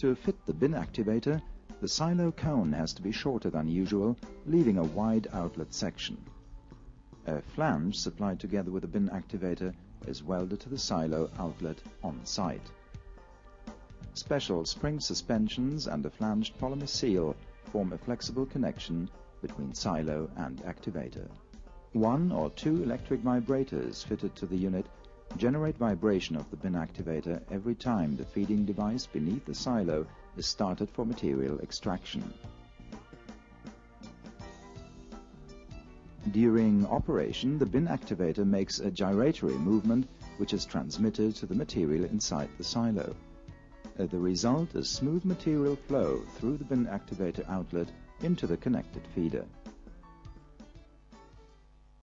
To fit the bin activator, the silo cone has to be shorter than usual, leaving a wide outlet section. A flange supplied together with the bin activator is welded to the silo outlet on site. Special spring suspensions and a flanged polymer seal form a flexible connection between silo and activator. One or two electric vibrators fitted to the unit generate vibration of the bin activator every time the feeding device beneath the silo is started for material extraction. During operation, the bin activator makes a gyratory movement which is transmitted to the material inside the silo. Uh, the result is smooth material flow through the bin activator outlet into the connected feeder.